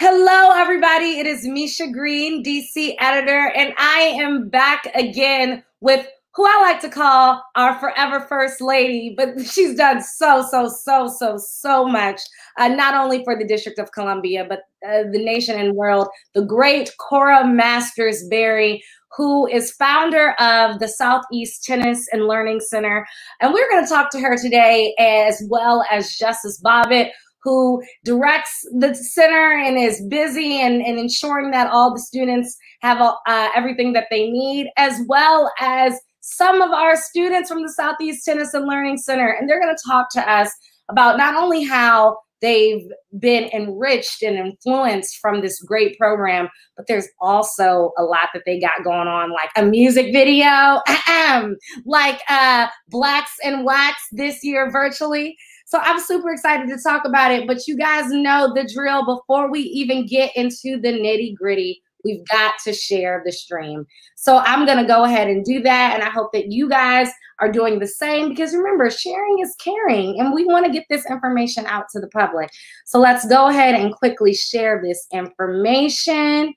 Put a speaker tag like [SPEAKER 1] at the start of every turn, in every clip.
[SPEAKER 1] Hello, everybody. It is Misha Green, DC editor, and I am back again with who I like to call our forever first lady, but she's done so, so, so, so, so much, uh, not only for the District of Columbia, but uh, the nation and world. The great Cora Masters Barry, who is founder of the Southeast Tennis and Learning Center. And we're going to talk to her today, as well as Justice Bobbitt, who directs the center and is busy and, and ensuring that all the students have uh, everything that they need, as well as some of our students from the Southeast Tennis and Learning Center. And they're going to talk to us about not only how they've been enriched and influenced from this great program, but there's also a lot that they got going on, like a music video, like uh, Blacks and Wax this year virtually. So I'm super excited to talk about it. But you guys know the drill. Before we even get into the nitty gritty, we've got to share the stream. So I'm going to go ahead and do that. And I hope that you guys are doing the same because remember, sharing is caring. And we want to get this information out to the public. So let's go ahead and quickly share this information.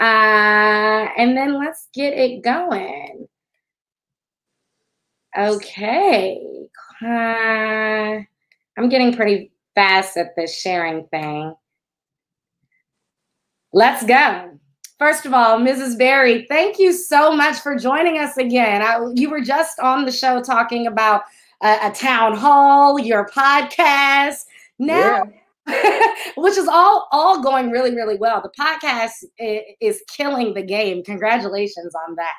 [SPEAKER 1] Uh, and then let's get it going. Okay. Uh, I'm getting pretty fast at this sharing thing. Let's go. First of all, Mrs. Barry, thank you so much for joining us again. I, you were just on the show talking about a, a town hall, your podcast. Now, yeah. which is all all going really really well. The podcast is, is killing the game. Congratulations on that.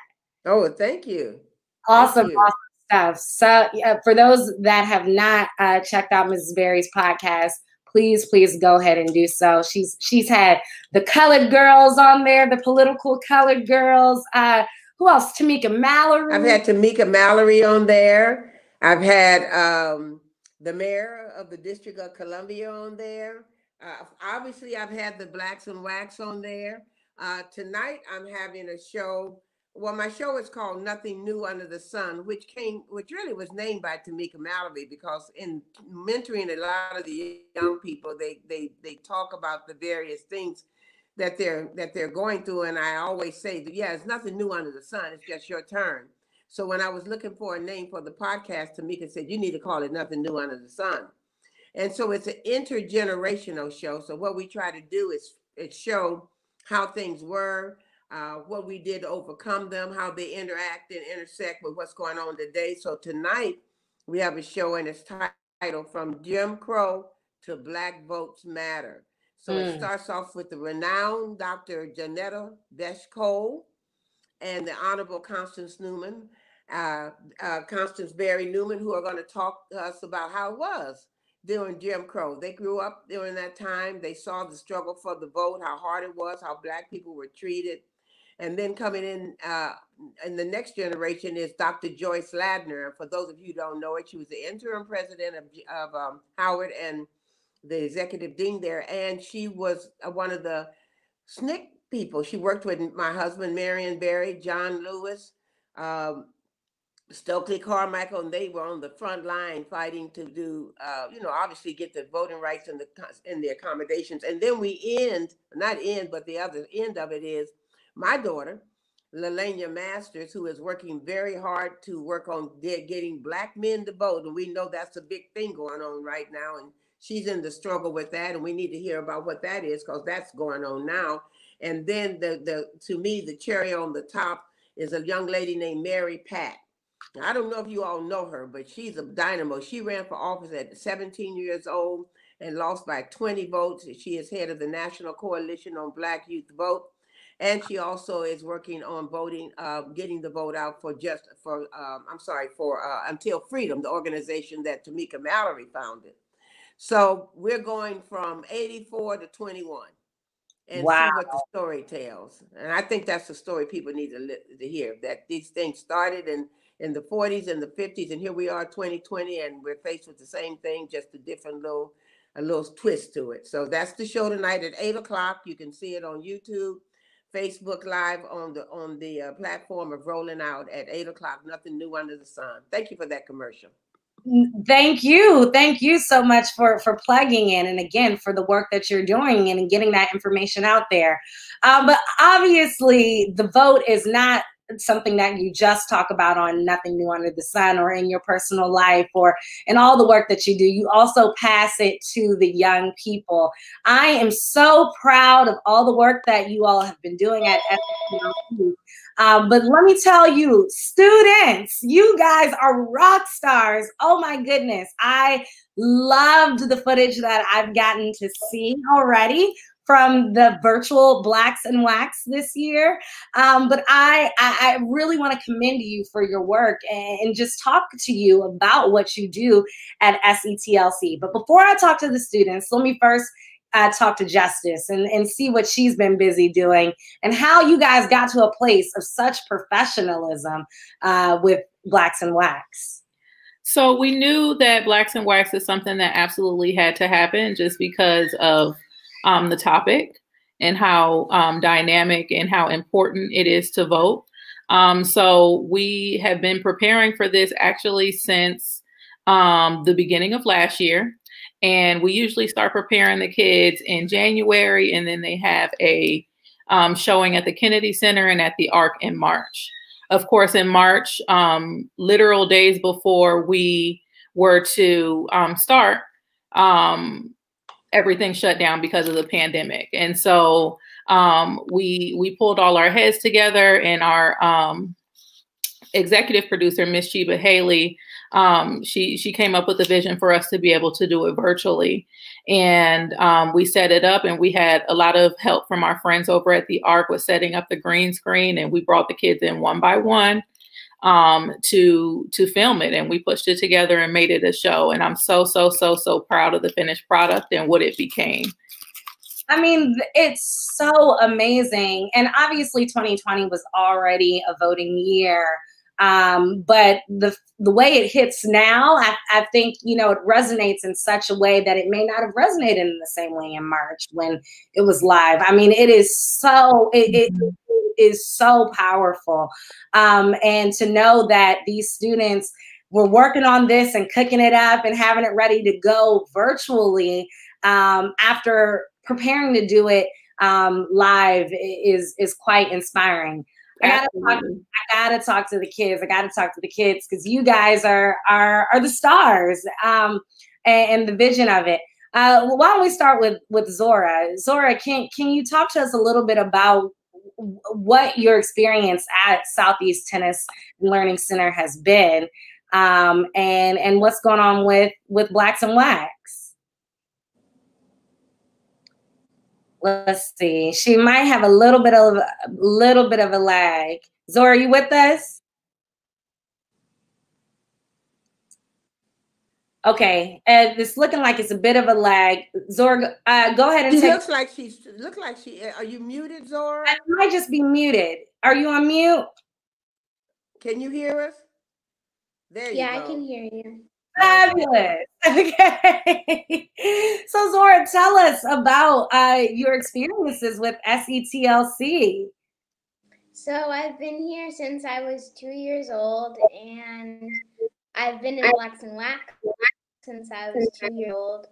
[SPEAKER 2] Oh, thank you.
[SPEAKER 1] Awesome, thank you. awesome stuff. So, for those that have not uh, checked out Mrs. Barry's podcast, please, please go ahead and do so. She's she's had the colored girls on there, the political colored girls. Uh, who else? Tamika Mallory.
[SPEAKER 2] I've had Tamika Mallory on there. I've had um, the mayor of the District of Columbia on there. Uh, obviously, I've had the Blacks and Wax on there. Uh, tonight, I'm having a show well, my show is called Nothing New Under the Sun, which came, which really was named by Tamika Mallory because in mentoring a lot of the young people, they they they talk about the various things that they're that they're going through, and I always say yeah, it's nothing new under the sun. It's just your turn. So when I was looking for a name for the podcast, Tamika said you need to call it Nothing New Under the Sun, and so it's an intergenerational show. So what we try to do is is show how things were uh, what we did to overcome them, how they interact and intersect with what's going on today. So tonight we have a show and it's titled From Jim Crow to Black Votes Matter. So mm. it starts off with the renowned Dr. Johnnetta Betsch Cole and the Honorable Constance Newman, uh, uh, Constance Berry Newman, who are going to talk to us about how it was during Jim Crow. They grew up during that time. They saw the struggle for the vote, how hard it was, how Black people were treated, and then coming in uh, in the next generation is Dr. Joyce Ladner. For those of you who don't know it, she was the interim president of, of um, Howard and the executive dean there. And she was uh, one of the SNCC people. She worked with my husband, Marion Barry, John Lewis, um, Stokely Carmichael, and they were on the front line fighting to do, uh, you know, obviously get the voting rights and the and the accommodations. And then we end, not end, but the other end of it is my daughter, Lalania Masters, who is working very hard to work on getting black men to vote. And we know that's a big thing going on right now. And she's in the struggle with that. And we need to hear about what that is because that's going on now. And then the the to me, the cherry on the top is a young lady named Mary Pat. I don't know if you all know her, but she's a dynamo. She ran for office at 17 years old and lost by 20 votes. She is head of the National Coalition on Black Youth Vote and she also is working on voting, uh, getting the vote out for just for um, I'm sorry for uh, Until Freedom, the organization that Tamika Mallory founded. So we're going from 84 to 21, and wow. see what the story tells. And I think that's the story people need to li- to hear that these things started in in the 40s and the 50s, and here we are 2020, and we're faced with the same thing, just a different little a little twist to it. So that's the show tonight at eight o'clock. You can see it on YouTube Facebook Live on the on the uh, platform of Rolling Out at eight o'clock. Nothing new under the sun. Thank you for that commercial.
[SPEAKER 1] thank you thank you so much for for plugging in and again for the work that you're doing and getting that information out there um, but obviously the vote is not something that you just talk about on nothing new under the sun or in your personal life or in all the work that you do you also pass it to the young people i am so proud of all the work that you all have been doing at SETLC. Um, but let me tell you, students, you guys are rock stars. Oh my goodness. I loved the footage that I've gotten to see already from the virtual blacks and wax this year um, but I, I, really want to commend you for your work and, and, just talk to you about what you do at setlc but before i talk to the students let me first uh, talk to Justice and, and see what she's been busy doing and how you guys got to a place of such professionalism uh, with Blacks and Wax.
[SPEAKER 3] So we knew that Blacks and Wax is something that absolutely had to happen just because of um, the topic and how um, dynamic and how important it is to vote. Um, so we have been preparing for this actually since um, the beginning of last year. And we usually start preparing the kids in January, and then they have a um, showing at the Kennedy Center and at the Arc in March. Of course, in March, um, literal days before we were to um, start, um, everything shut down because of the pandemic, and so um, we we pulled all our heads together, and our um, executive producer, Miss Chiba Haley, um, she she came up with a vision for us to be able to do it virtually, and um, we set it up. And we had a lot of help from our friends over at the Arc with setting up the green screen, and we brought the kids in one by one um, to to film it, and we pushed it together and made it a show. And I'm so so so so proud of the finished product and what it became.
[SPEAKER 1] I mean, it's so amazing. And obviously, 2020 was already a voting year. Um, but the the way it hits now, I, I think you know it resonates in such a way that it may not have resonated in the same way in March when it was live. I mean, it is so it, it mm-hmm. so powerful, um, and to know that these students were working on this and cooking it up and having it ready to go virtually um, after preparing to do it um, live is is quite inspiring. I gotta, talk, I gotta talk to the kids. I gotta talk to the kids because you guys are are are the stars um, and, and the vision of it. Uh, why don't we start with with Zora? Zora, can can you talk to us a little bit about what your experience at Southeast Tennis Learning Center has been, um, and and what's going on with with Blacks and Wax? Let's see. She might have a little bit of a little bit of a lag. Zora, are you with us? Okay, and it's looking like it's a bit of a lag. Zora, uh, go ahead and
[SPEAKER 2] she
[SPEAKER 1] take.
[SPEAKER 2] looks like she's look like she. Are you muted, Zora?
[SPEAKER 1] I might just be muted. Are you on mute?
[SPEAKER 2] Can you hear us?
[SPEAKER 4] There you go. yeah. I can hear you.
[SPEAKER 1] Fabulous. Okay. so, Zora, tell us about uh, your experiences with SETLC.
[SPEAKER 4] So, I've been here since I was two years old, and I've been in Blacks and Wax since I was two years old.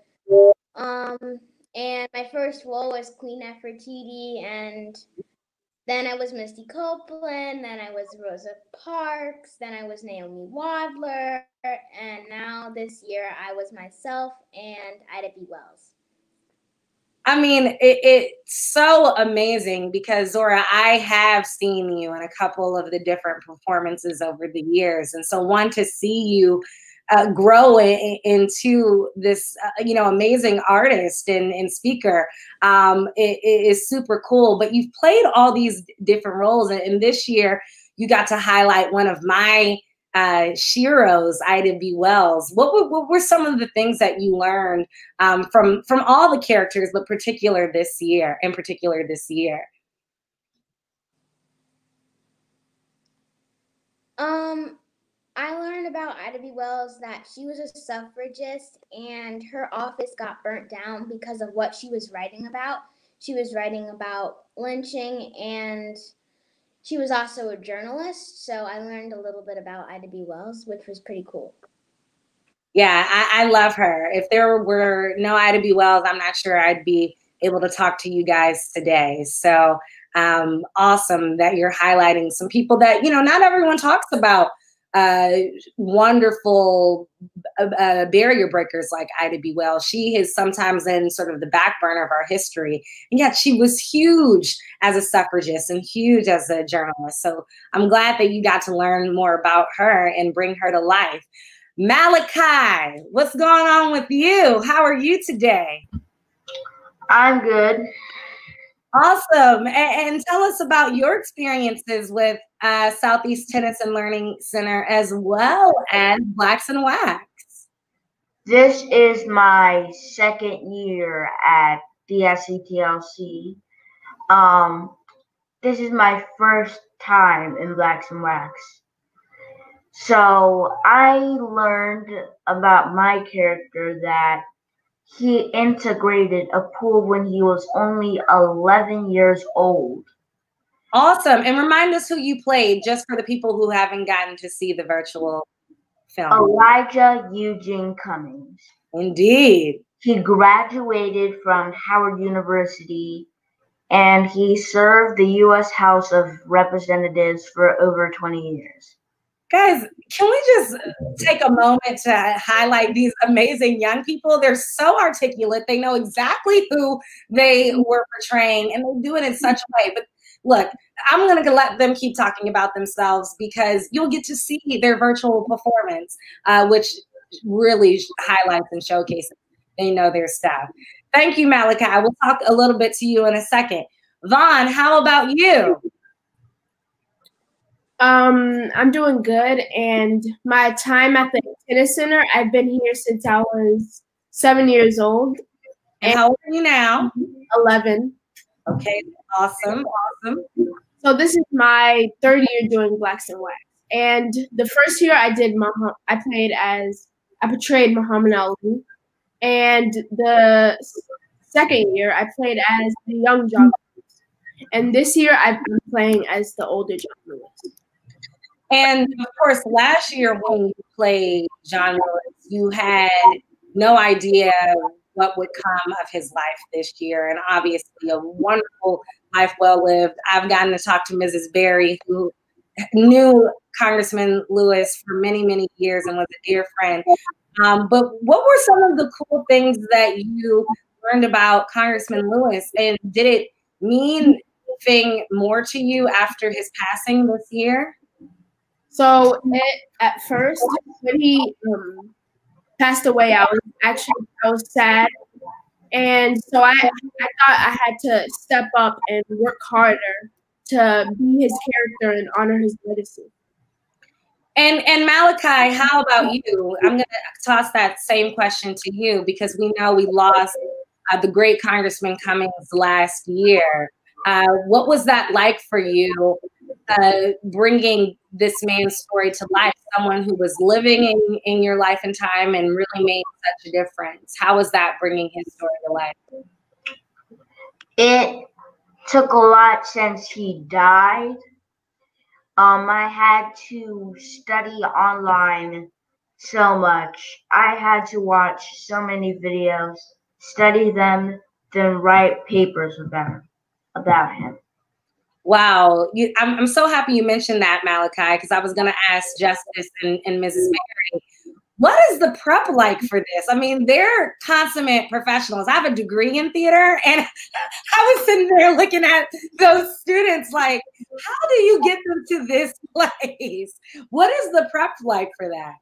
[SPEAKER 4] Um, and my first role was Queen Nefertiti, and then I was Misty Copeland, then I was Rosa Parks, then I was Naomi Wadler, and now this year I was myself and Ida B. Wells.
[SPEAKER 1] I mean, it, it's so amazing because Zora, I have seen you in a couple of the different performances over the years. And so, one to see you uh, grow in, into this, uh, you know, amazing artist and, and speaker um, it, it is super cool. But you've played all these different roles, and, and this year you got to highlight one of my uh, Sheroes, Ida B. Wells. What were, what were some of the things that you learned um, from from all the characters, but particular this year, in particular this year?
[SPEAKER 4] Um, I learned about Ida B. Wells that she was a suffragist and her office got burnt down because of what she was writing about. She was writing about lynching and she was also a journalist. So I learned a little bit about Ida B. Wells, which was pretty cool.
[SPEAKER 1] Yeah, I, I love her. If there were no Ida B. Wells, I'm not sure I'd be able to talk to you guys today. So um, awesome that you're highlighting some people that, you know, not everyone talks about uh, wonderful uh, uh, barrier breakers like Ida B. Wells. She is sometimes in sort of the back burner of our history, and yet she was huge as a suffragist and huge as a journalist. So I'm glad that you got to learn more about her and bring her to life. Malachi, what's going on with you? How are you today?
[SPEAKER 5] I'm good.
[SPEAKER 1] Awesome. And, and, tell us about your experiences with uh, Southeast Tennis and Learning Center as well as Blacks and Wax.
[SPEAKER 5] This is my second year at the SETLC. Um, this is my first time in Blacks and Wax. So I learned about my character that he integrated a pool when he was only 11 years old.
[SPEAKER 1] Awesome. And remind us who you played, just for the people who haven't gotten to see the virtual film.
[SPEAKER 5] Elijah Eugene Cummings.
[SPEAKER 1] Indeed.
[SPEAKER 5] He graduated from Howard University and he served the U.S. House of Representatives for over 20 years.
[SPEAKER 1] Guys, can we just take a moment to highlight these amazing young people? They're so articulate. They know exactly who they were portraying and they do it in such a way. But look, I'm going to let them keep talking about themselves because you'll get to see their virtual performance, uh, which really highlights and showcases they know their stuff. Thank you, Malachi. We'll talk a little bit to you in a second. Vaughn, how about you?
[SPEAKER 6] Um, I'm doing good, and my time at the tennis center, I've been here since I was seven years old.
[SPEAKER 1] And how old are you now?
[SPEAKER 6] Eleven.
[SPEAKER 1] Okay, awesome, awesome.
[SPEAKER 6] So this is my third year doing Blacks and Wax, and the first year I did, Mah- I played as I portrayed Muhammad Ali, and the second year I played as the young John Lewis, and this year I've been playing as the older John Lewis.
[SPEAKER 1] And of course, last year when you played John Lewis, you had no idea what would come of his life this year. And obviously, a wonderful life well lived. I've gotten to talk to Mrs. Barry, who knew Congressman Lewis for many, many years and was a dear friend. Um, but what were some of the cool things that you learned about Congressman Lewis? And did it mean anything more to you after his passing this year?
[SPEAKER 6] So it, at first, when he um, passed away, I was actually I was sad, and so I I thought I had to step up and work harder to be his character and honor his legacy.
[SPEAKER 1] And and Malachi, how about you? I'm going to toss that same question to you because we know we lost uh, the great Congressman Cummings last year. Uh, what was that like for you uh, bringing this man's story to life, someone who was living in, in your life and time and really made such a difference. How was that bringing his story to life?
[SPEAKER 5] It took a lot since he died. Um, I had to study online so much. I had to watch so many videos, study them, then write papers about about him.
[SPEAKER 1] Wow, you, I'm, I'm so happy you mentioned that, Malachi, because I was going to ask Justice and, and Mrs. Barry, what is the prep like for this? I mean, they're consummate professionals. I have a degree in theater, and I was sitting there looking at those students like, how do you get them to this place? What is the prep like for that?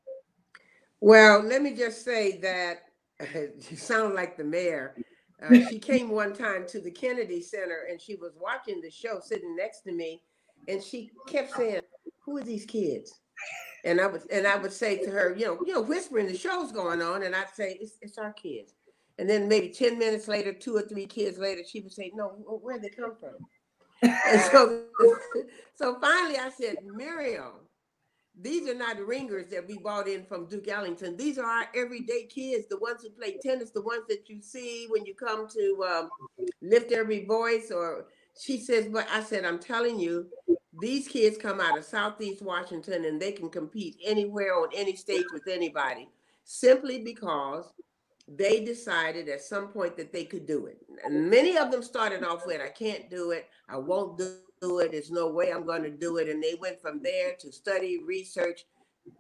[SPEAKER 2] Well, let me just say that you sound like the mayor. Uh, she came one time to the Kennedy Center and she was watching the show sitting next to me, and she kept saying, "Who are these kids?" And I would and I would say to her, you know, you know, whispering the show's going on, and I'd say, "It's, it's our kids." And then maybe ten minutes later, two or three kids later, she would say, "No, where they come from?" and so, so finally, I said, "Muriel." These are not ringers that we bought in from Duke Ellington. These are our everyday kids, the ones who play tennis, the ones that you see when you come to um, lift every voice. Or she says, but I said, I'm telling you, these kids come out of Southeast Washington and they can compete anywhere on any stage with anybody. simply because they decided at some point that they could do it. And many of them started off with, I can't do it, I won't do it, there's no way I'm going to do it. And they went from there to study, research,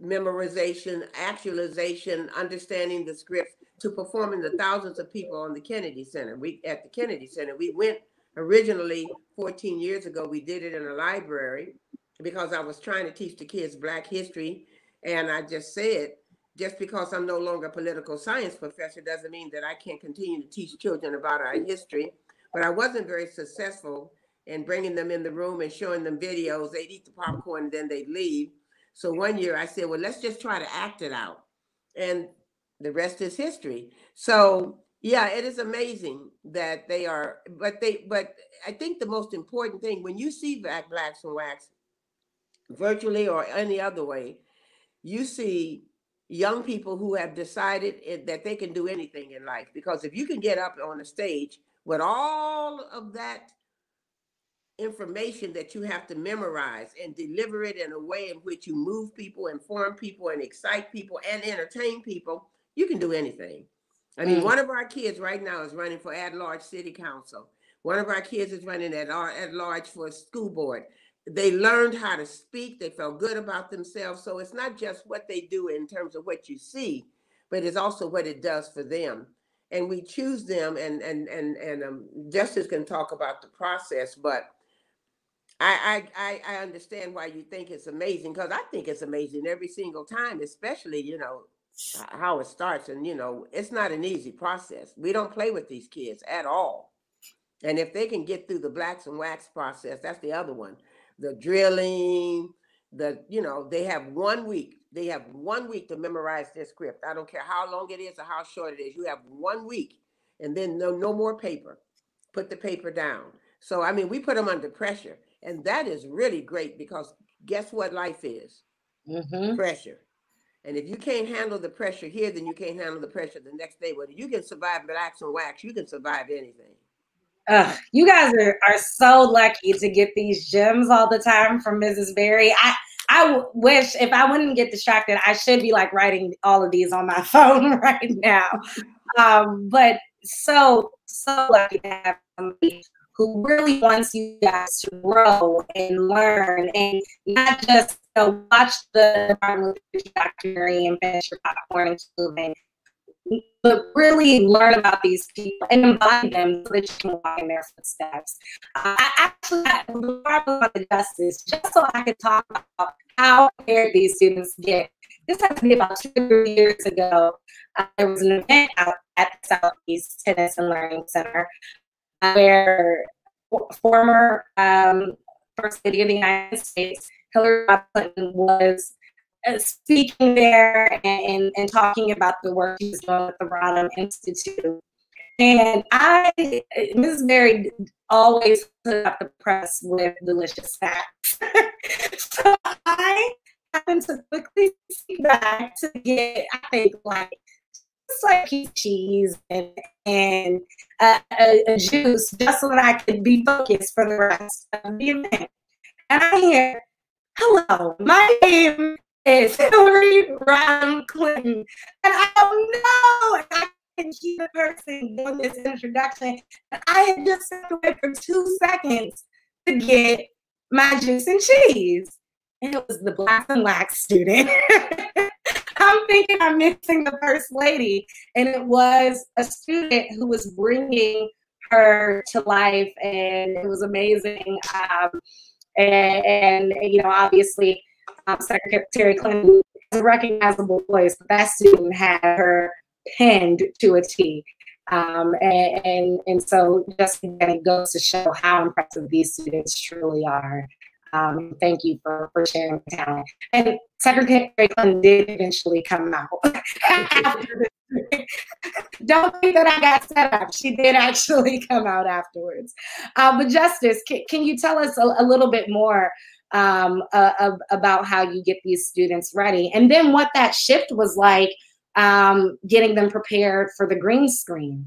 [SPEAKER 2] memorization, actualization, understanding the scripts, to performing the thousands of people on the Kennedy Center. We at the Kennedy Center, we went originally 14 years ago, we did it in a library because I was trying to teach the kids Black history. And I just said, just because I'm no longer a political science professor doesn't mean that I can't continue to teach children about our history. But I wasn't very successful in bringing them in the room and showing them videos. They'd eat the popcorn and then they'd leave. So one year I said, well, let's just try to act it out. And the rest is history. So yeah, it is amazing that they are, but they, but I think the most important thing when you see Black Blacks and Wax virtually or any other way, you see young people who have decided that they can do anything in life. Because if you can get up on a stage with all of that information that you have to memorize and deliver it in a way in which you move people, inform people, and excite people and entertain people, you can do anything. I mean, mm. one of our kids right now is running for at large city council. One of our kids is running at, at large for a school board they learned how to speak they felt good about themselves so it's not just what they do in terms of what you see but it's also what it does for them and we choose them and and and and um, justice can talk about the process but I, I I understand why you think it's amazing because I think it's amazing every single time, especially you know how it starts. And you know, it's not an easy process. We don't play with these kids at all. And if they can get through the blacks and wax process, that's the other one the drilling, the, you know, they have one week. They have one week to memorize their script. I don't care how long it is or how short it is. You have one week and then no, no more paper. Put the paper down. So, I mean, we put them under pressure. And that is really great because guess what life is? Mm-hmm. Pressure. And if you can't handle the pressure here, then you can't handle the pressure the next day. Whether you can survive blacks and wax, you can survive anything.
[SPEAKER 1] Ugh, you guys are, are so lucky to get these gems all the time from Mrs. Barry. I I wish if I wouldn't get distracted, I should be like writing all of these on my phone right now. Um, but so so lucky to have somebody who really wants you guys to grow and learn and not just you know, watch the documentary and finish your popcorn and tube but really learn about these people and embody them so that you can walk in their footsteps. Uh, I actually, I move on to justice, just so I could talk about how prepared these students get. This had to be about two years ago. Uh, there was an event out at the Southeast Tennis and Learning Center where former um, First Lady of the United States, Hillary Clinton, was uh, speaking there and, and, talking about the work she's doing at the Rodham Institute. And I, Mrs. Barry always put up the press with delicious facts. so I happened to quickly see back to get, I think, like, like cheese and, and uh, a, a, juice just so that I could be focused for the rest of the event. And I hear, hello, my name is Hillary Rodham Clinton. And I don't know. I can hear the person doing this introduction. And I had just sat away for two seconds to get my juice and cheese. And it was the Black and Wax student. I'm thinking I'm missing the first lady. And it was a student who was bringing her to life, and it was amazing. Um, and, and, you know, obviously, um, Secretary Clinton has a recognizable voice. That student had her pinned to a T. Um, and, and, and so just again, it goes to show how impressive these students truly are. Um, thank you for, for sharing the talent. And Secretary Clinton did eventually come out. Don't think that I got set up. She did actually come out afterwards. Uh, but Justice, can, can you tell us a, a little bit more um, uh, about how you get these students ready. And then what that shift was like um, getting them prepared for the green screen.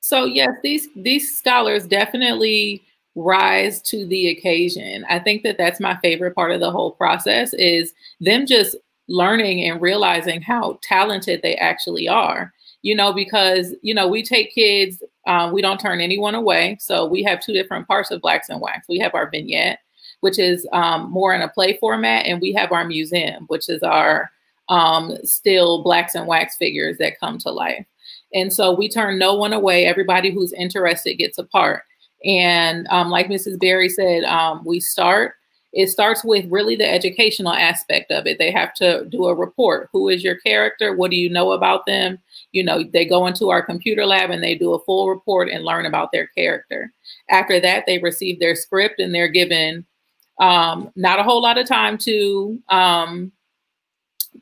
[SPEAKER 3] So yes, these these scholars definitely rise to the occasion. I think that that's my favorite part of the whole process is them just learning and realizing how talented they actually are you know because you know we take kids um, we don't turn anyone away. So we have two different parts of blacks and wax we have our vignette which is um, more in a play format and we have our museum which is our um, still blacks and wax figures that come to life. And so we turn no one away. Everybody who's interested gets a part and um, like mrs barry said um, we start it starts with really the educational aspect of it. They have to do a report. Who is your character? What do you know about them? You know, they go into our computer lab and they do a full report and learn about their character. After that, they receive their script and they're given um, not a whole lot of time to um,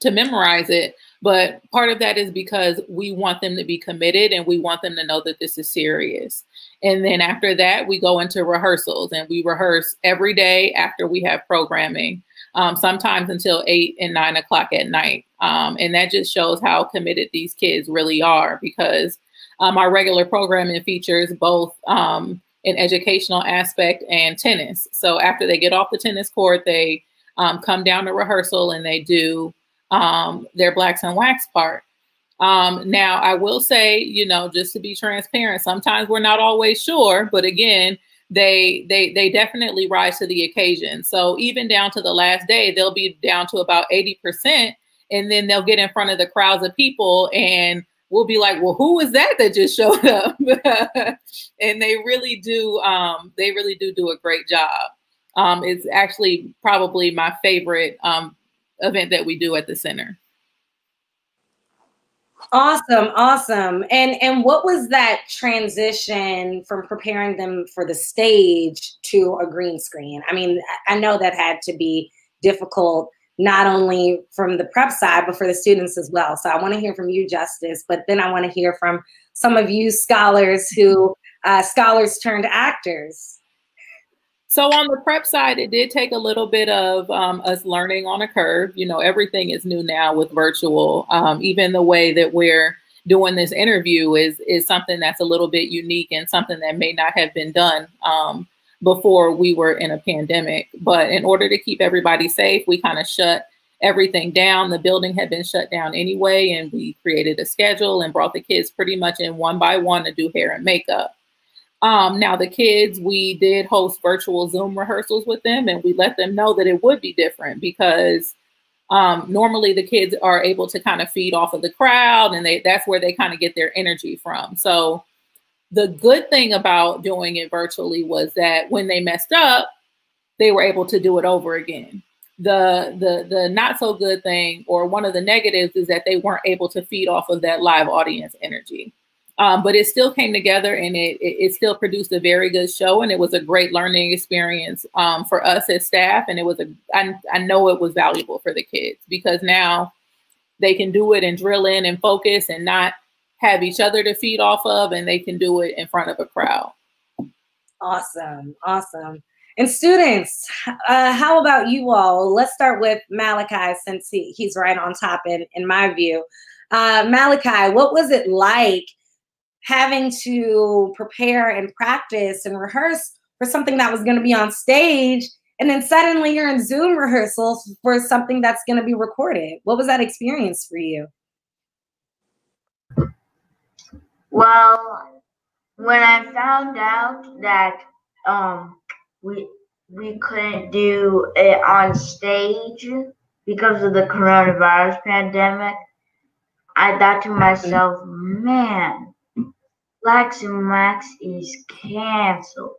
[SPEAKER 3] to memorize it, but part of that is because we want them to be committed and we want them to know that this is serious. And then after that, we go into rehearsals and we rehearse every day after we have programming, um, sometimes until eight and nine o'clock at night. Um, and that just shows how committed these kids really are because um, our regular programming features both um, an educational aspect and tennis. So after they get off the tennis court, they um, come down to rehearsal and they do um, their blacks and wax part. Um, now, I will say, you know, just to be transparent, sometimes we're not always sure, but again, they they they definitely rise to the occasion. So even down to the last day, they'll be down to about 80%, and then they'll get in front of the crowds of people and we'll be like, well, who was that that just showed up? and they really do, um, they really do do a great job. Um, it's actually probably my favorite um, event that we do at the center.
[SPEAKER 1] Awesome, awesome. And and what was that transition from preparing them for the stage to a green screen? I mean, I know that had to be difficult not only from the prep side but for the students as well. So I want to hear from you, Justice, but then I want to hear from some of you scholars who uh, scholars turned actors.
[SPEAKER 3] So on the prep side, it did take a little bit of um, us learning on a curve. You know, everything is new now with virtual. Um, even the way that we're doing this interview is is something that's a little bit unique and something that may not have been done um, before we were in a pandemic. But in order to keep everybody safe, we kind of shut everything down. The building had been shut down anyway, and we created a schedule and brought the kids pretty much in one by one to do hair and makeup. Um, now, the kids, we did host virtual Zoom rehearsals with them, and we let them know that it would be different because um, normally the kids are able to kind of feed off of the crowd, and they that's where they kind of get their energy from. So, the good thing about doing it virtually was that when they messed up, they were able to do it over again. The the the not so good thing, or one of the negatives, is that they weren't able to feed off of that live audience energy. Um, but it still came together and it, it, it, still produced a very good show and it was a great learning experience um, for us as staff. And it was a I, I know it was valuable for the kids because now they can do it and drill in and focus and not have each other to feed off of and they can do it in front of a crowd.
[SPEAKER 1] Awesome. Awesome. And students uh, how about you all? Let's start with malachi since he, he's right on top in, in my view. Uh, malachi what was it like having to prepare and practice and rehearse for something that was going to be on stage and then suddenly you're in zoom rehearsals for something that's going to be recorded. What was that experience for you?
[SPEAKER 5] Well when i found out that um we we couldn't do it on stage because of the coronavirus pandemic i thought to myself man Wax is canceled.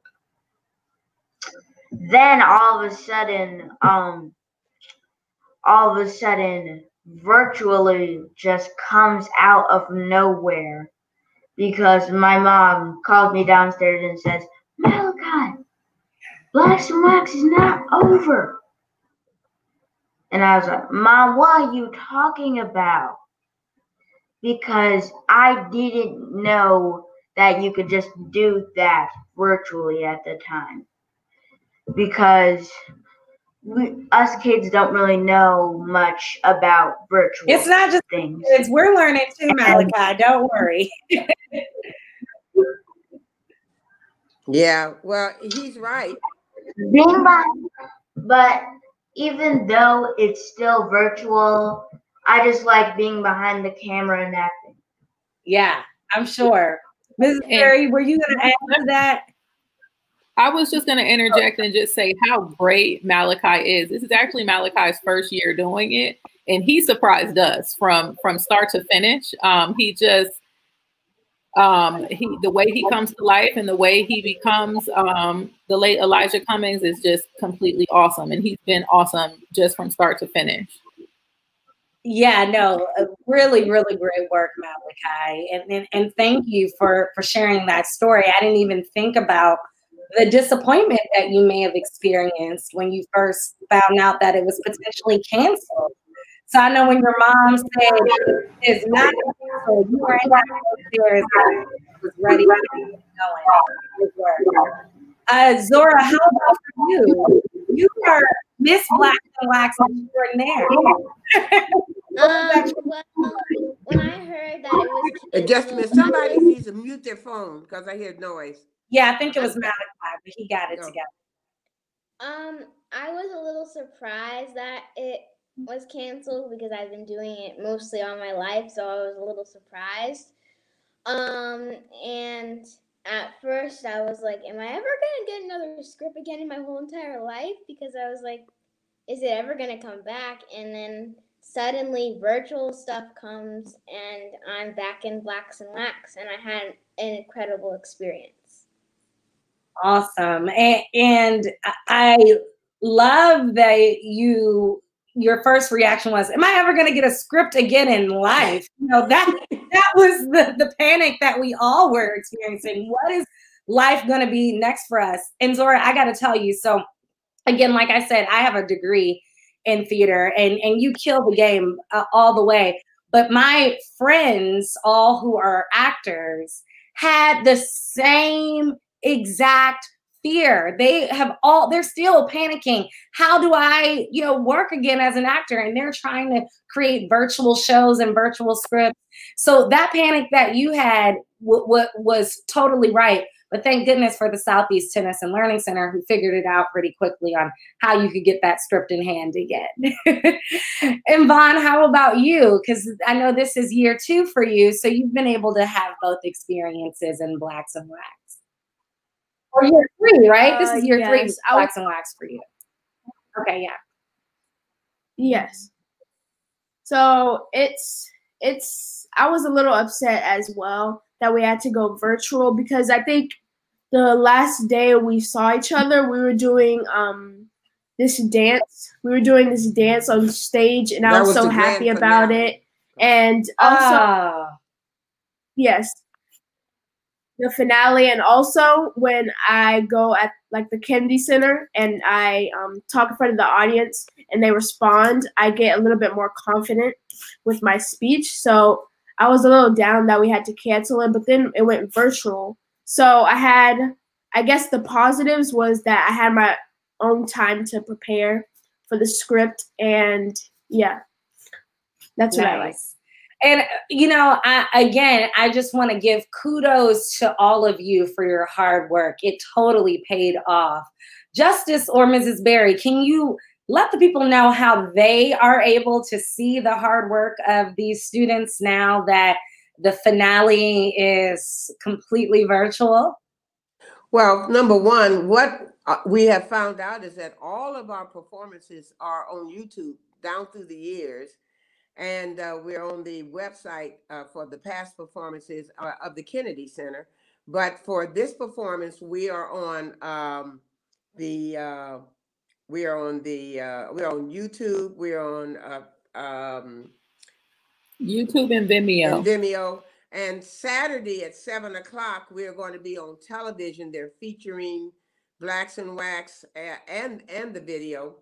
[SPEAKER 5] Then all of a sudden, um, all of a sudden, virtually just comes out of nowhere because my mom calls me downstairs and says, Malachi, Wax is not over. And I was like, Mom, what are you talking about? Because I didn't know that you could just do that virtually at the time because we, us kids don't really know much about virtual.
[SPEAKER 1] It's not just things. It's we're learning too, Malachi. Don't worry.
[SPEAKER 2] yeah, well, he's right.
[SPEAKER 5] Being But even though it's still virtual, I just like being behind the camera and acting.
[SPEAKER 1] Yeah, I'm sure. Mrs. Barry, were you going to add to that?
[SPEAKER 3] I was just going to interject and just say how great Malachi is. This is actually Malachi's first year doing it, and he surprised us from from start to finish. Um, he just um, he the way he comes to life and the way he becomes um, the late Elijah Cummings is just completely awesome, and he's been awesome just from start to finish.
[SPEAKER 1] Yeah, no, really, really great work, Malachi, and, and and thank you for for sharing that story. I didn't even think about the disappointment that you may have experienced when you first found out that it was potentially canceled. So I know when your mom said it's not canceled, you were there ready to get going. Uh, Zora, how about for you? You are Miss Black and Wax extraordinaire.
[SPEAKER 4] um, well, when I heard that it was
[SPEAKER 2] adjustment, somebody needs to mute their phone because I hear noise.
[SPEAKER 1] Yeah, I think it was Malachi, but he got it
[SPEAKER 2] No.
[SPEAKER 1] together.
[SPEAKER 4] Um, I was a little surprised that it was canceled because I've been doing it mostly all my life, so I was a little surprised. Um, and at first I was like, Am I ever gonna get another script again in my whole entire life? Because I was like, Is it ever gonna come back? And then suddenly virtual stuff comes and I'm back in Blacks and Wax and I had an incredible experience.
[SPEAKER 1] Awesome. And, and I love that you your first reaction was, Am I ever gonna get a script again in life? You know, that that was the, the panic that we all were experiencing. What is life gonna be next for us? And Zora, I gotta tell you, so again, like I said, I have a degree in theater and and you kill the game uh, all the way. But my friends, all who are actors, had the same exact fear. They have all, they're still panicking. How do I, you know, work again as an actor? And they're trying to create virtual shows and virtual scripts. So that panic that you had was totally right. But thank goodness for the Southeast Tennis and Learning Center who figured it out pretty quickly on how you could get that script in hand again. and Vaughn, how about you? Because I know this is year two for you. So you've been able to have both experiences in Blacks and Wax. Or year three, right? this
[SPEAKER 6] Uh,
[SPEAKER 1] is year three
[SPEAKER 6] yes,
[SPEAKER 1] with
[SPEAKER 6] I was-
[SPEAKER 1] and Wax for you. Okay, yeah.
[SPEAKER 6] Yes. So it's it's I was a little upset as well that we had to go virtual because I think the last day we saw each other, we were doing um this dance. We were doing this dance on stage and I was,
[SPEAKER 2] was
[SPEAKER 6] so happy about
[SPEAKER 2] finale.
[SPEAKER 6] it. And also
[SPEAKER 1] Ah,
[SPEAKER 6] Yes. The finale, and also when I go at like the Kennedy Center and I um, talk in front of the audience and they respond, I get a little bit more confident with my speech. So I was a little down that we had to cancel it, but then it went virtual. So I had, I guess the positives was that I had my own time to prepare for the script, and yeah, that's what I like.
[SPEAKER 1] And you know, I again, I just want to give kudos to all of you for your hard work. It totally paid off. Justice or Mrs. Barry, can you let the people know how they are able to see the hard work of these students now that the finale is completely virtual?
[SPEAKER 2] Well, number one, what uh, we have found out is that all of our performances are on YouTube down through the years. And uh, we're on the website uh, for the past performances uh, of the Kennedy Center. But for this performance, we are on um, the uh, we are on the uh, we're on YouTube. We're on uh, um,
[SPEAKER 3] YouTube and Vimeo.
[SPEAKER 2] and Vimeo. And Saturday at seven o'clock, we are going to be on television. They're featuring Blacks and Wax and and the video,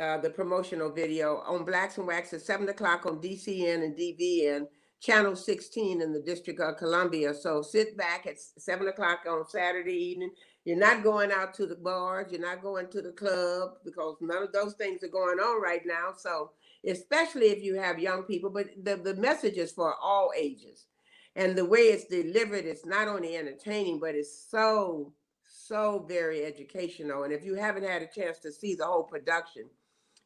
[SPEAKER 2] uh, the promotional video on Blacks and Wax at seven o'clock on DCN and DVN, channel 16 in the District of Columbia. So sit back at seven o'clock on Saturday evening. You're not going out to the bars, you're not going to the club because none of those things are going on right now. So especially if you have young people, but the, the message is for all ages. And the way it's delivered, it's not only entertaining, but it's so, so very educational. And if you haven't had a chance to see the whole production,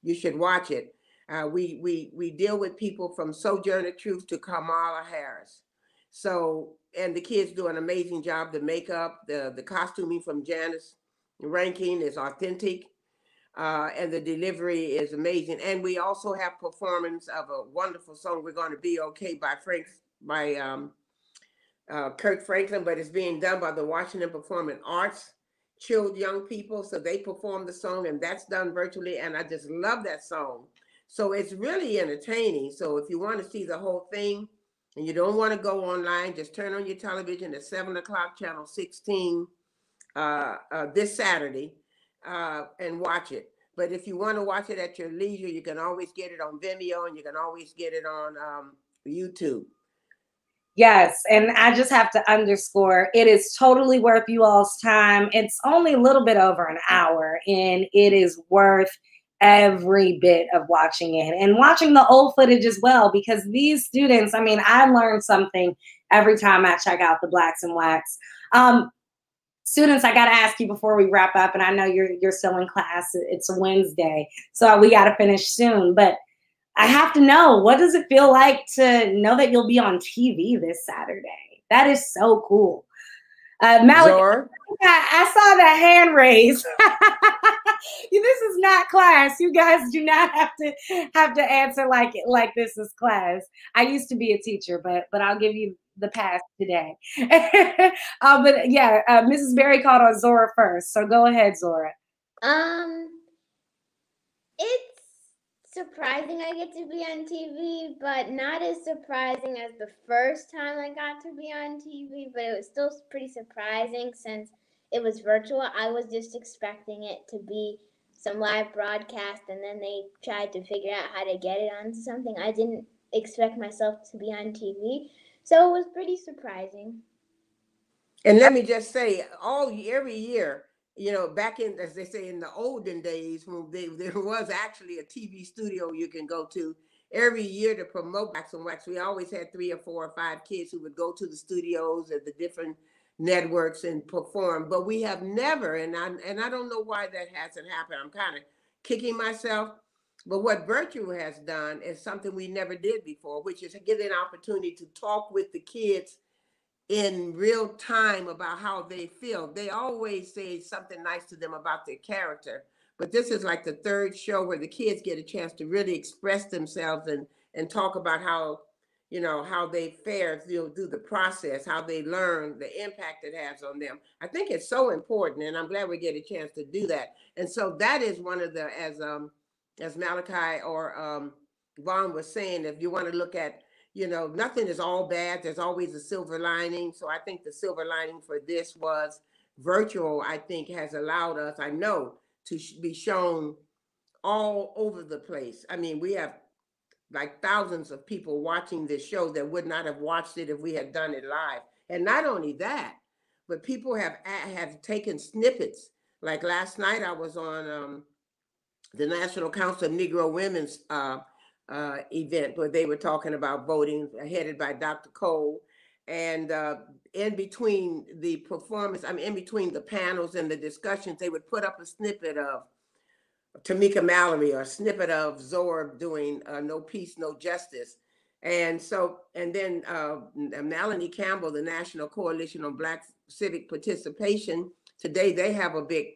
[SPEAKER 2] you should watch it. Uh, we we we deal with people from Sojourner Truth to Kamala Harris. So and the kids do an amazing job. The makeup, the the costuming from Janice Ranking is authentic, uh, and the delivery is amazing. And we also have performance of a wonderful song. We're going to be okay by Frank by um, uh, Kirk Franklin, but it's being done by the Washington Performing Arts chilled young people. So they perform the song, and that's done virtually. And I just love that song. So it's really entertaining. So if you want to see the whole thing and you don't want to go online, just turn on your television at seven o'clock, channel 16, uh, uh, this Saturday, uh, and watch it. But if you want to watch it at your leisure, you can always get it on Vimeo and you can always get it on um, YouTube.
[SPEAKER 1] Yes, and I just have to underscore it is totally worth you all's time. It's only a little bit over an hour, and it is worth every bit of watching it and watching the old footage as well because these students i mean i learn something every time i check out the blacks and wax um, students i got to ask you before we wrap up and i know you're you're still in class it's wednesday so we got to finish soon but i have to know what does it feel like to know that you'll be on tv this saturday that is so cool uh, Malik, I, I saw that hand raise. this is not class. You guys do not have to have to answer like like this is class. I used to be a teacher, but but I'll give you the pass today. uh, but yeah, uh, Mrs. Barry called on Zora first, so go ahead, Zora.
[SPEAKER 4] Um, it's surprising I get to be on TV, but not as surprising as the first time I got to be on TV. But it was still pretty surprising since it was virtual. I was just expecting it to be some live broadcast, and then they tried to figure out how to get it onto something. I didn't expect myself to be on TV, so it was pretty surprising.
[SPEAKER 2] And let me just say, all every year you know, back in, as they say, in the olden days, when they, there was actually a TV studio you can go to every year to promote Blacks and Wax. We always had three or four or five kids who would go to the studios at the different networks and perform. But we have never, and I and I don't know why that hasn't happened. I'm kind of kicking myself. But what Virtue has done is something we never did before, which is give an opportunity to talk with the kids in real time about how they feel. They always say something nice to them about their character. But this is like the third show where the kids get a chance to really express themselves and and talk about how you know how they fare through, through the process, how they learn, the impact it has on them. I think it's so important, and I'm glad we get a chance to do that. And so that is one of the as um as Malachi or um Vaughn was saying, if you want to look at you know, nothing is all bad. There's always a silver lining. So I think the silver lining for this was virtual, I think has allowed us, I know, to be shown all over the place. I mean, we have like thousands of people watching this show that would not have watched it if we had done it live. And not only that, but people have have taken snippets. Like last night, I was on um, the National Council of Negro Women's uh, uh, event where they were talking about voting, uh, headed by Dr. Cole. And uh, in between the performance, I mean, in between the panels and the discussions, they would put up a snippet of Tamika Mallory or a snippet of Zora doing uh, No Peace, No Justice. And so, and then uh, Melanie Campbell, the National Coalition on Black Civic Participation, today they have a big,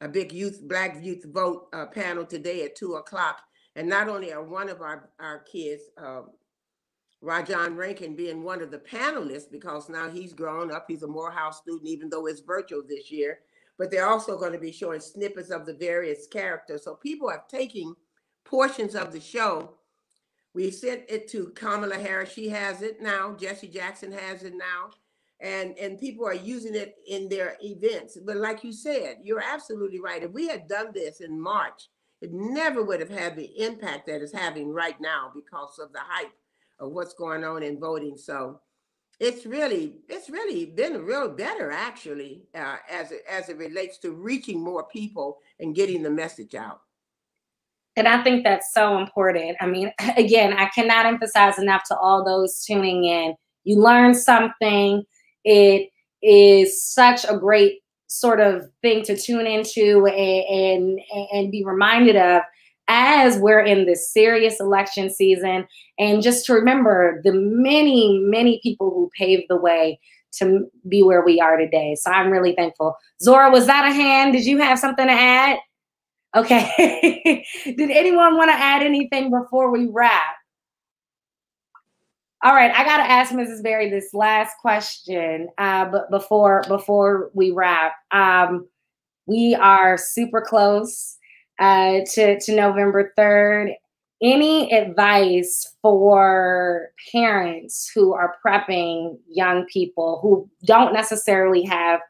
[SPEAKER 2] a big youth, Black Youth Vote uh, panel today at two o'clock and not only are one of our, our kids, uh, Rajon Rankin, being one of the panelists because now he's grown up, he's a Morehouse student, even though it's virtual this year. But they're also going to be showing snippets of the various characters. So people are taking portions of the show. We sent it to Kamala Harris. She has it now. Jesse Jackson has it now. And, and people are using it in their events. But like you said, you're absolutely right. If we had done this in March, it never would have had the impact that it's having right now because of the hype of what's going on in voting. So it's really it's really been real better actually uh, as it, as it relates to reaching more people and getting the message out.
[SPEAKER 1] And I think that's so important. I mean, again, I cannot emphasize enough to all those tuning in. You learn something. It is such a great sort of thing to tune into and, and, and be reminded of as we're in this serious election season. And just to remember the many, many people who paved the way to be where we are today. So I'm really thankful. Zora, was that a hand? Did you have something to add? Okay. Did anyone want to add anything before we wrap? All right, I got to ask Mrs. Barry this last question, uh, but before before we wrap, um, we are super close uh, to to November third. Any advice for parents who are prepping young people who don't necessarily have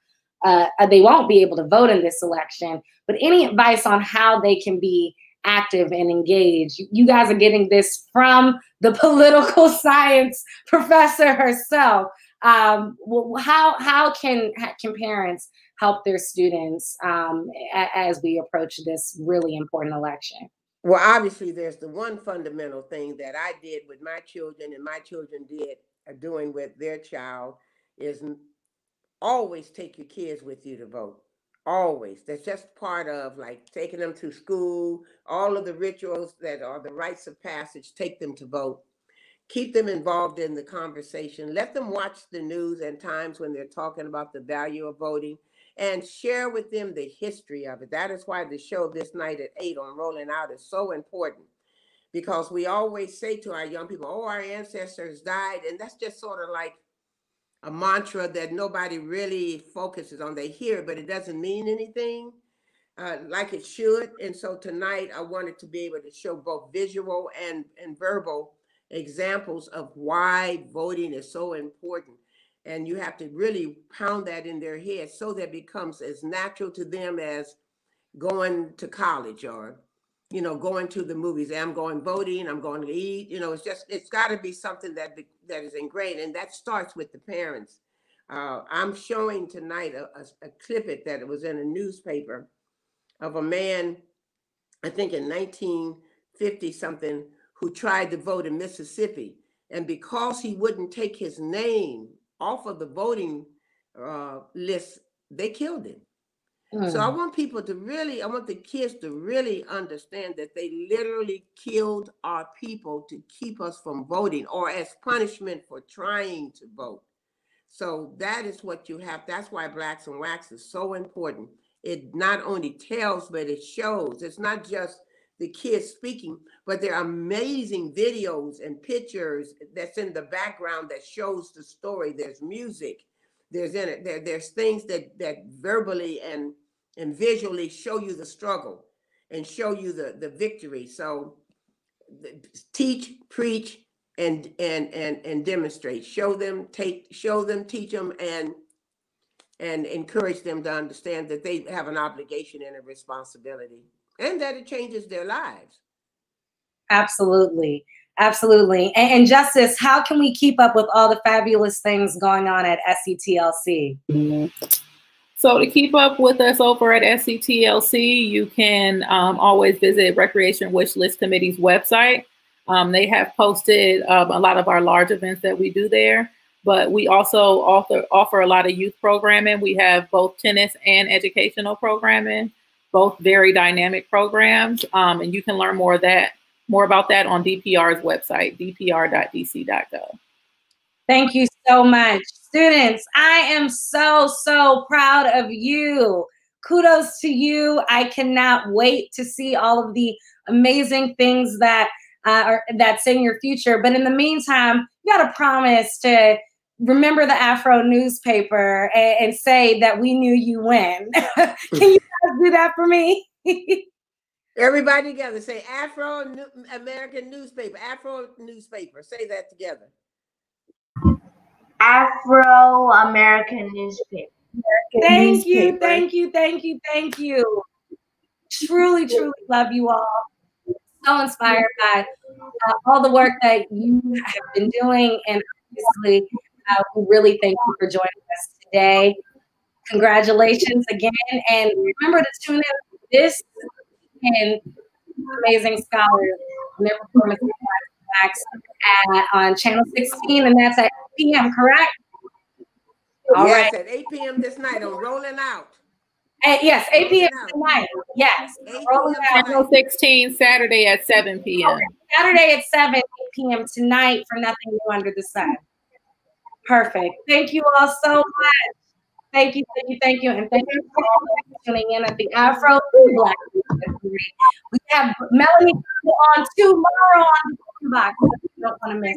[SPEAKER 1] uh, they won't be able to vote in this election, but any advice on how they can be active and engaged? You guys are getting this from the political science professor herself. Um, how how can can parents help their students um, as we approach this really important election?
[SPEAKER 2] Well, obviously, there's the one fundamental thing that I did with my children, and my children did doing with their child is always take your kids with you to vote. Always. That's just part of like taking them to school, all of the rituals that are the rites of passage, take them to vote keep them involved in the conversation. Let them watch the news and times when they're talking about the value of voting and share with them the history of it. That is why the show this night at 8 on Rolling Out is so important because we always say to our young people, oh, our ancestors died. And that's just sort of like a mantra that nobody really focuses on. They hear, but it doesn't mean anything. Uh, like it should. And so tonight I wanted to be able to show both visual and, and verbal examples of why voting is so important. And you have to really pound that in their head so that becomes as natural to them as going to college or, you know, going to the movies. I'm going voting, I'm going to eat. You know, it's just, it's got to be something that, that is ingrained. And that starts with the parents. Uh, I'm showing tonight a, a, a clip it that was in a newspaper of a man, I think in 1950 something, who tried to vote in Mississippi. And because he wouldn't take his name off of the voting uh, list, they killed him. Mm. So I hmm. want people to really, I want the kids to really understand that they literally killed our people to keep us from voting or as punishment for trying to vote. So that is what you have. That's why Blacks and Wax is so important. It not only tells, but it shows. It's not just the kids speaking, but there are amazing videos and pictures that's in the background that shows the story. There's music, there's in it, there, there's things that that verbally and and visually show you the struggle and show you the the victory. So teach, preach, and and and and demonstrate. Show them, take, show them, teach them, and and encourage them to understand that they have an obligation and a responsibility and that it changes their lives.
[SPEAKER 1] Absolutely. Absolutely. And, and, Justice, how can we keep up with all the fabulous things going on at SETLC? Mm-hmm.
[SPEAKER 3] So to keep up with us over at SETLC, you can um, always visit Recreation Wish List Committee's website. Um, they have posted um, a lot of our large events that we do there, but we also offer, offer a lot of youth programming. We have both tennis and educational programming both very dynamic programs. Um, and you can learn more of that, more about that on DPR's website, dpr.dc.gov.
[SPEAKER 1] Thank you so much. Students, I am so, so proud of you. Kudos to you. I cannot wait to see all of the amazing things that uh, are that's in your future. But in the meantime, you got to promise to remember the Afro newspaper and, and say that we knew you when. Can you guys do that for me?
[SPEAKER 2] Everybody together say Afro American newspaper. Afro newspaper. Say that together.
[SPEAKER 5] Afro American newspaper.
[SPEAKER 1] Thank newspaper. you, thank you, thank you, thank you. Truly, truly love you all. So inspired by uh, all the work that you have been doing, and obviously uh, we really thank you for joining us today. Congratulations again. And remember to tune in this and amazing scholars and their performance at, on channel 16, and that's at 8 p.m., correct?
[SPEAKER 2] All yes, right. at 8 p.m. this night on Rolling Out.
[SPEAKER 1] Uh, yes, 8 p.m. Tonight. Yes. Rolling out.
[SPEAKER 3] Channel 16 Saturday at 7 p.m.
[SPEAKER 1] Saturday at 7 8 p.m. tonight for Nothing New Under the Sun. Perfect. Thank you all so much. Thank you, thank you, thank you, and thank you for tuning in at the Afro Black. We have Melanie on tomorrow on the box. Don't want to miss.